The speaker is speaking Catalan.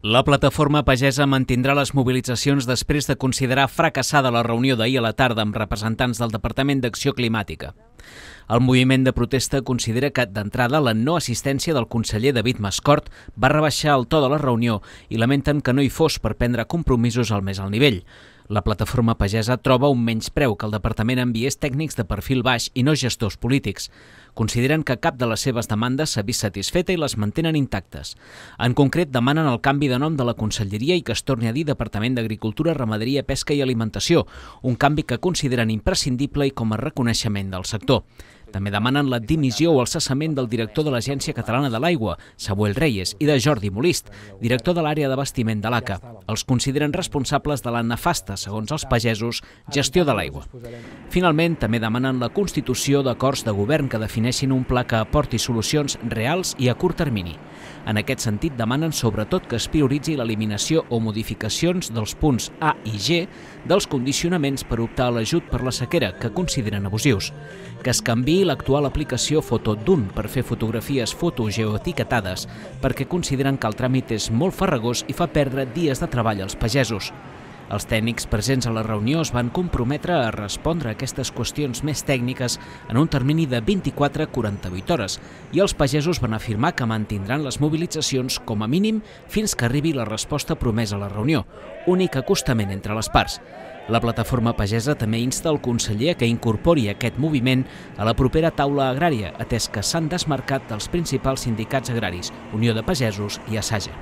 La plataforma pagesa mantindrà les mobilitzacions després de considerar fracassada la reunió d'ahir a la tarda amb representants del Departament d'Acció Climàtica. El moviment de protesta considera que, d'entrada, la no assistència del conseller David Mascort va rebaixar el to de la reunió i lamenten que no hi fos per prendre compromisos al més alt nivell. La plataforma pagesa troba un menys preu que el departament enviés tècnics de perfil baix i no gestors polítics. Consideren que cap de les seves demandes s'ha vist satisfeta i les mantenen intactes. En concret, demanen el canvi de nom de la Conselleria i que es torni a dir Departament d'Agricultura, Ramaderia, Pesca i Alimentació, un canvi que consideren imprescindible i com a reconeixement del sector. També demanen la dimissió o el cessament del director de l'Agència Catalana de l'Aigua, Samuel Reyes, i de Jordi Molist, director de l'àrea d'abastiment de l'ACA. Els consideren responsables de la nefasta, segons els pagesos, gestió de l'aigua. Finalment, també demanen la constitució d'acords de govern que defineixin un pla que aporti solucions reals i a curt termini. En aquest sentit, demanen sobretot que es prioritzi l'eliminació o modificacions dels punts A i G dels condicionaments per optar a l'ajut per la sequera, que consideren abusius. Que es canvi l'actual aplicació Fotodun per fer fotografies fotogeoetiquetades, perquè consideren que el tràmit és molt farragós i fa perdre dies de treball als pagesos. Els tècnics presents a la reunió es van comprometre a respondre a aquestes qüestions més tècniques en un termini de 24 a 48 hores i els pagesos van afirmar que mantindran les mobilitzacions com a mínim fins que arribi la resposta promesa a la reunió, únic acostament entre les parts. La plataforma pagesa també insta el conseller que incorpori aquest moviment a la propera taula agrària, atès que s'han desmarcat dels principals sindicats agraris, Unió de Pagesos i Assaja.